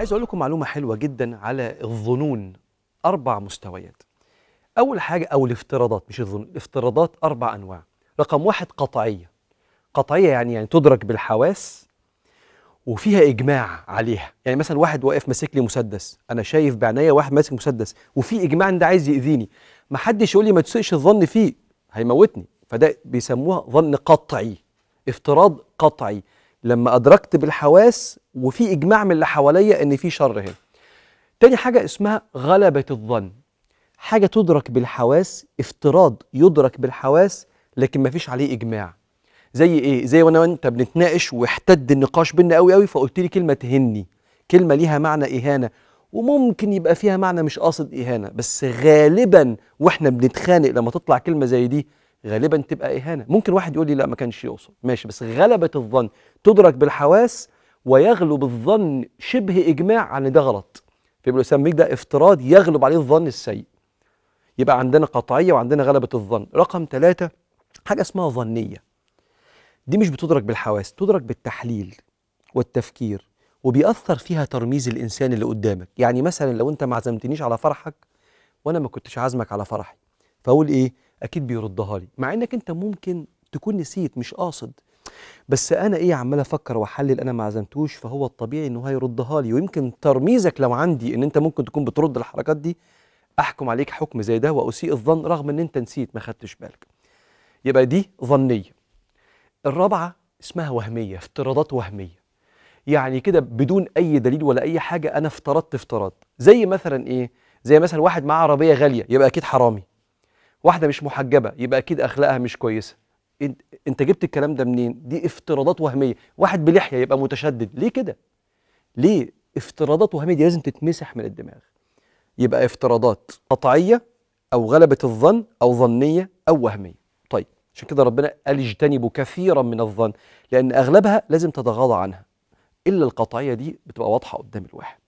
عايز أقول لكم معلومة حلوة جدا على الظنون. أربع مستويات. أول حاجة أو الافتراضات مش الظنون الافتراضات أربع أنواع. رقم واحد قطعية. قطعية يعني يعني تدرك بالحواس وفيها إجماع عليها. يعني مثلا واحد واقف ماسك لي مسدس أنا شايف بعناية واحد ماسك مسدس وفي إجماع ان ده عايز يأذيني. ما حدش يقول لي ما تسيئش الظن فيه هيموتني. فده بيسموها ظن قطعي. افتراض قطعي. لما أدركت بالحواس وفي إجماع من اللي حواليا إن في شر هنا. تاني حاجة اسمها غلبة الظن. حاجة تدرك بالحواس افتراض يدرك بالحواس لكن ما فيش عليه إجماع. زي إيه؟ زي وأنا وأنت بنتناقش واحتد النقاش بينا قوي قوي فقلت لي كلمة تهني. كلمة ليها معنى إهانة وممكن يبقى فيها معنى مش قاصد إهانة. بس غالبا وإحنا بنتخانق لما تطلع كلمة زي دي غالبا تبقى إهانة. ممكن واحد يقول لي لا ما كانش يقصد. ماشي بس غلبه الظن. تدرك بالحواس ويغلب الظن شبه إجماع عن إن ده غلط. فيبقى يسميك ده افتراض يغلب عليه الظن السيء. يبقى عندنا قطعية وعندنا غلبة الظن. رقم ثلاثة حاجة اسمها ظنية. دي مش بتدرك بالحواس تدرك بالتحليل والتفكير وبيأثر فيها ترميز الإنسان اللي قدامك. يعني مثلا لو أنت ما عزمتنيش على فرحك وأنا ما كنتش عازمك على فرحي فأقول إيه؟ أكيد بيردها لي مع إنك أنت ممكن تكون نسيت مش قاصد. بس أنا إيه عمال أفكر وأحلل أنا ما عزمتوش فهو الطبيعي إنه هيردها لي. ويمكن ترميزك لو عندي إن أنت ممكن تكون بترد الحركات دي أحكم عليك حكم زي ده وأسيء الظن رغم إن أنت نسيت ما خدتش بالك. يبقى دي ظنية. الرابعة اسمها وهمية افتراضات وهمية. يعني كده بدون أي دليل ولا أي حاجة أنا افترضت افتراض. زي مثلا إيه؟ زي مثلا واحد معاه عربية غالية يبقى أكيد حرامي. واحدة مش محجبة يبقى أكيد أخلاقها مش كويسة أنت, جبت الكلام ده منين؟ دي افتراضات وهمية واحد بلحية يبقى متشدد ليه كده؟ ليه؟ افتراضات وهمية دي لازم تتمسح من الدماغ يبقى افتراضات قطعية أو غلبة الظن أو ظنية أو وهمية طيب عشان كده ربنا قال اجتنبوا كثيرا من الظن لأن أغلبها لازم تتغاضى عنها إلا القطعية دي بتبقى واضحة قدام الواحد